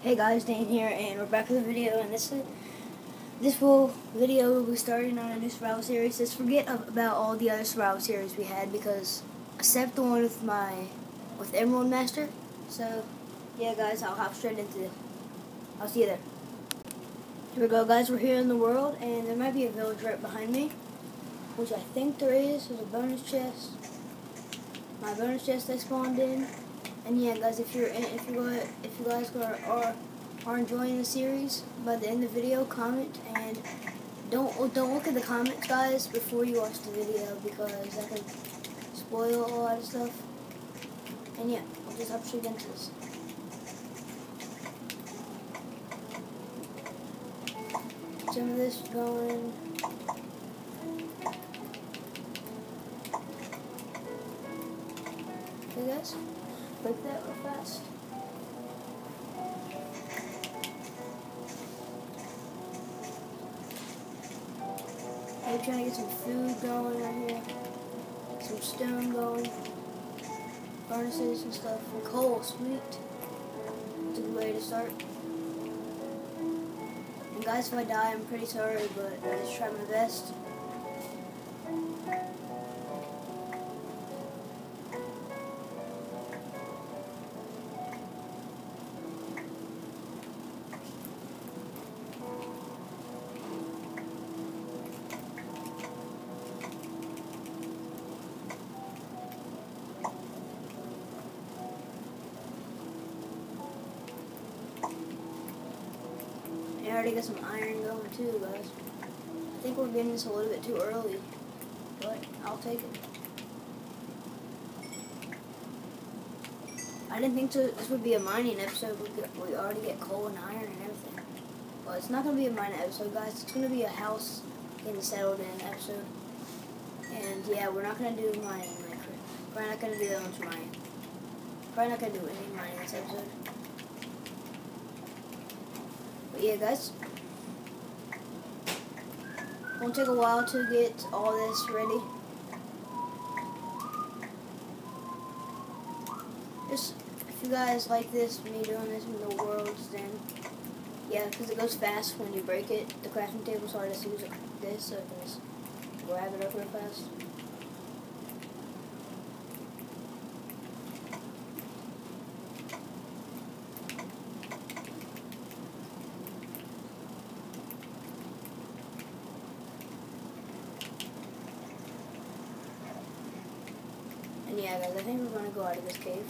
Hey guys, Dan here, and we're back with a video, and this this will video will be starting on a new survival series. Let's forget about all the other survival series we had because except the one with my with Emerald Master. So yeah, guys, I'll hop straight into it. I'll see you there. Here we go, guys. We're here in the world, and there might be a village right behind me, which I think there is. There's a bonus chest. My bonus chest I spawned in. And yeah, guys, if you're if you guys if you guys are, are are enjoying the series, by the end of the video, comment and don't oh, don't look at the comments, guys, before you watch the video because that can spoil a lot of stuff. And yeah, I'll just hop straight into this. Some of this going. Okay, guys break that real fast. I'm trying to get some food going right here. Some stone going. Furnaces and stuff. And coal, sweet. It's a good way to start. And guys, if I die, I'm pretty sorry, but I just try my best. Already got some iron going too, guys. I think we're getting this a little bit too early, but I'll take it. I didn't think so, this would be a mining episode. We, we already get coal and iron and everything. But it's not going to be a mining episode, guys. It's going to be a house getting settled in episode. And yeah, we're not going to do mining. Probably not going to do that much mining. Probably not going to do any mining this episode. But yeah, guys. Won't take a while to get all this ready. Just, if you guys like this, me doing this in the worlds, then yeah, because it goes fast when you break it. The crafting table, so I just use this, so just grab it up real fast. Yeah, guys, I think we're gonna go out of this cave.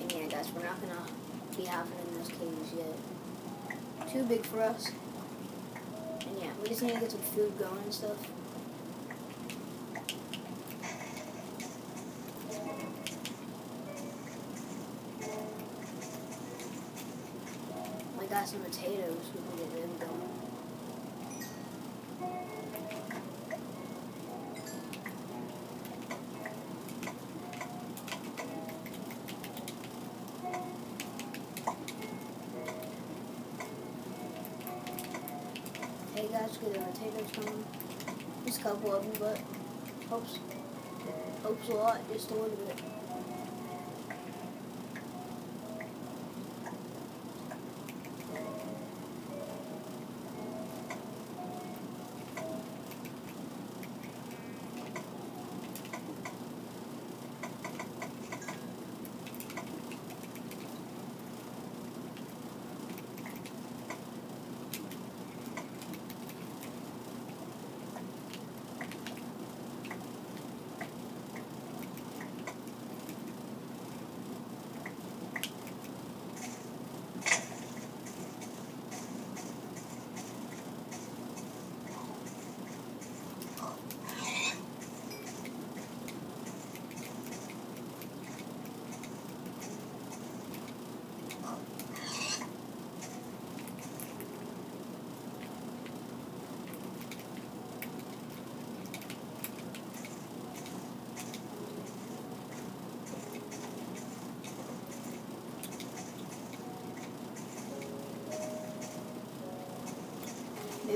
And yeah, guys, we're not gonna be hopping in those caves yet. Too big for us. And yeah, we just need to get some food going and stuff. Some potatoes. We can get them. Hey guys, get the potatoes coming. Just a couple of them, but hopes, hopes a lot, just a little bit.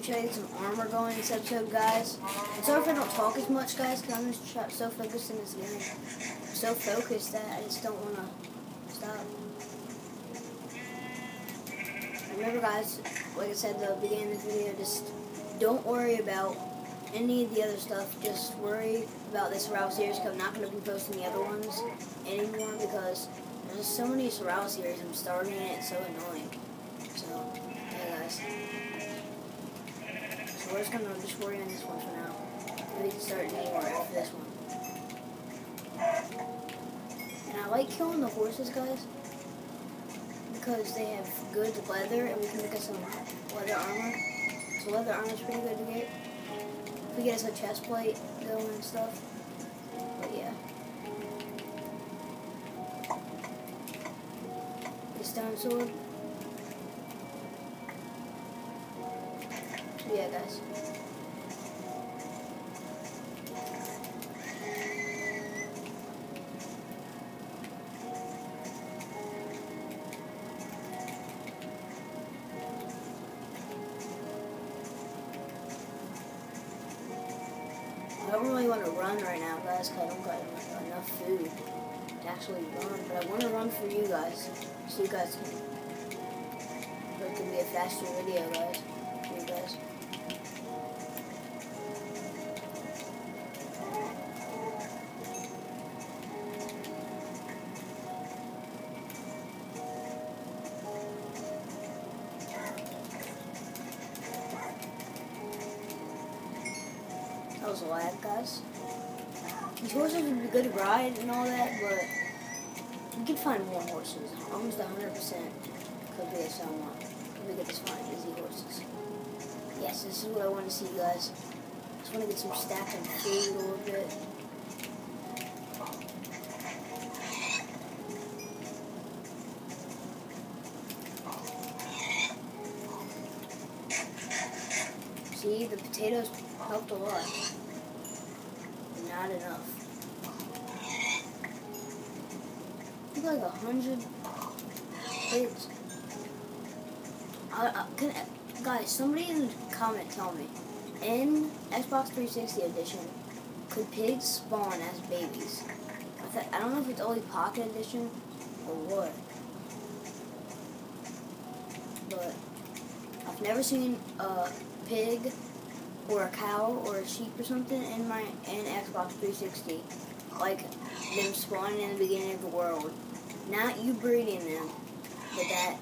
Try to some armor going this episode, guys. And sorry if I don't talk as much, guys, because I'm just so focused in this game. So focused that I just don't want to stop. Remember, guys, like I said at the beginning of the video, just don't worry about any of the other stuff. Just worry about this Survival series because I'm not going to be posting the other ones anymore because there's so many Survival series. I'm starting it. It's so annoying. So, yeah, guys. We're just to just worry on this one for now. We can start more after this one. And I like killing the horses, guys because they have good leather and we can make us some leather armor. So leather armor is pretty good to get. If we get us a chest plate going and stuff. But yeah. The stone sword. Yeah, guys. I don't really want to run right now, guys, because I don't got enough food to actually run. But I want to run for you guys, so you guys can. It can be a faster video, guys, a lag, guys. These horses would be good to ride and all that, but we can find more horses. Almost 100% could be a somewhat. We could just find easy horses. Yes, this is what I want to see, guys. Just want to get some stacks of food a little bit. See, the potatoes helped a lot. Not enough. I think like a hundred pigs. I, I, can, guys, somebody in the comment tell me, in Xbox 360 edition, could pigs spawn as babies? I, th- I don't know if it's only Pocket Edition or what. But I've never seen a pig or a cow or a sheep or something in my in Xbox 360 like them spawning in the beginning of the world. Not you breeding them, but that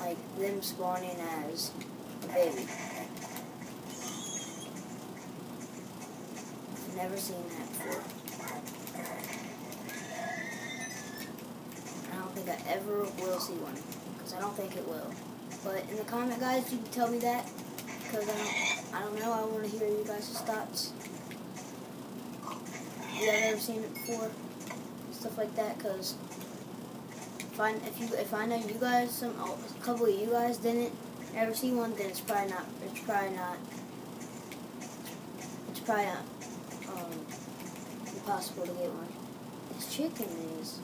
like them spawning as a baby. Never seen that before. I don't think I ever will see one because I don't think it will. But in the comment, guys, you can tell me that because I don't, I don't know. I want to hear you guys' thoughts. You guys ever seen it before? Stuff like that, because if I if you if I know you guys, some a couple of you guys didn't ever see one, then it's probably not. It's probably not. It's probably not um, impossible to get one. This chicken is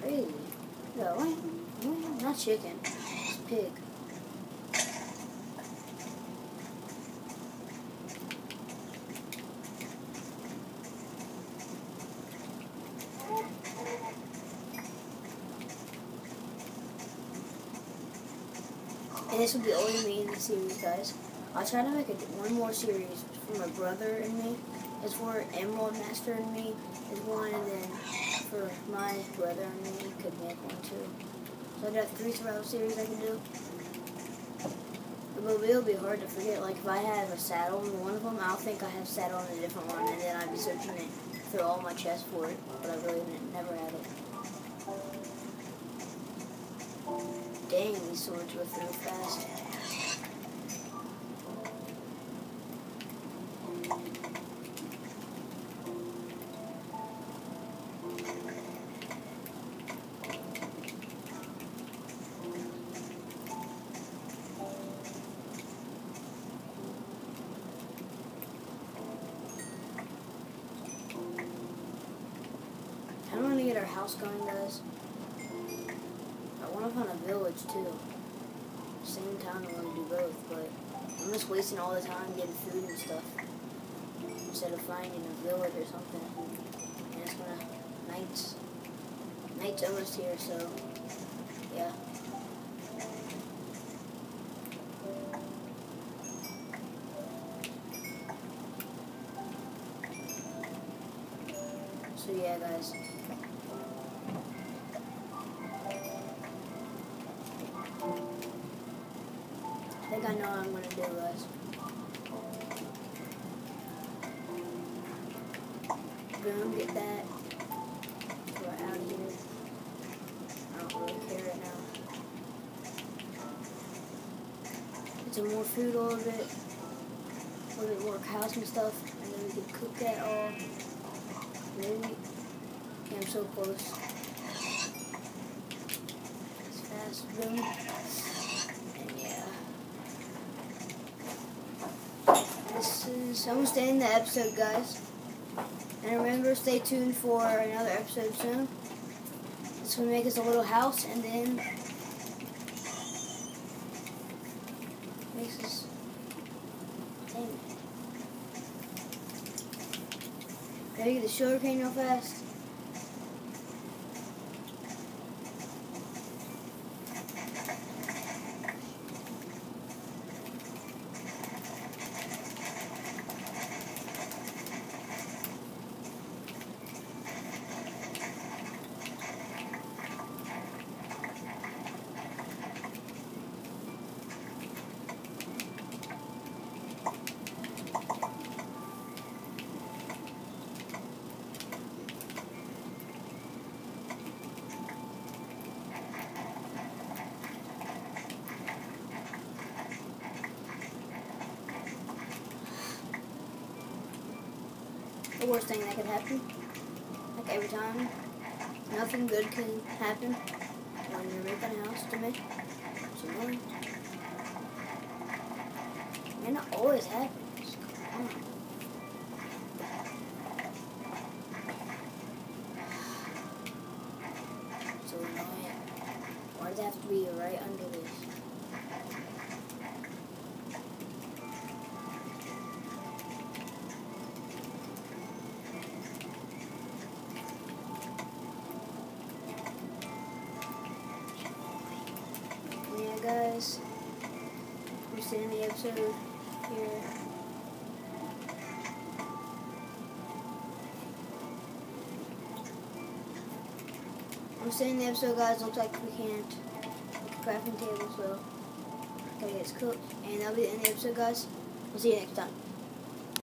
crazy. No, not chicken. It's pig. And this will be only me in the series, guys. I'll try to make a, one more series for my brother and me. It's for Emerald Master and me is one, and then for my brother and me, could make one too. So I got three survival series I can do. But it'll be hard to forget. Like if I have a saddle in one of them, I'll think I have saddle in a different one, and then I'd be searching it through all my chests for it. But I really never had swords go through fast. I don't want to get our house going, guys. Want to a village too. Same time, I want to do both, but I'm just wasting all the time getting food and stuff instead of finding a village or something. And it's gonna night's night's almost here, so yeah. So yeah, guys. I'm gonna do, guys. Boom, get that. We're out of here. I don't really care right now. Get some more food a little bit. A little bit more cows and stuff. And then we can cook that all. Maybe. Yeah, I'm so close. It's fast. Boom. And yeah. This is almost the end of the episode, guys. And remember, stay tuned for another episode soon. It's going to make us a little house and then makes us. Dang. Gotta get the sugar cane real fast. The worst thing that could happen. Like every time, nothing good can happen when you're a house to me. It's annoying. And always happens. Guys. We're seeing the episode here. I'm saying the episode, guys. Looks like we can't crafting table, so okay, it's cooked. And that'll be the end of the episode, guys. We'll see you next time.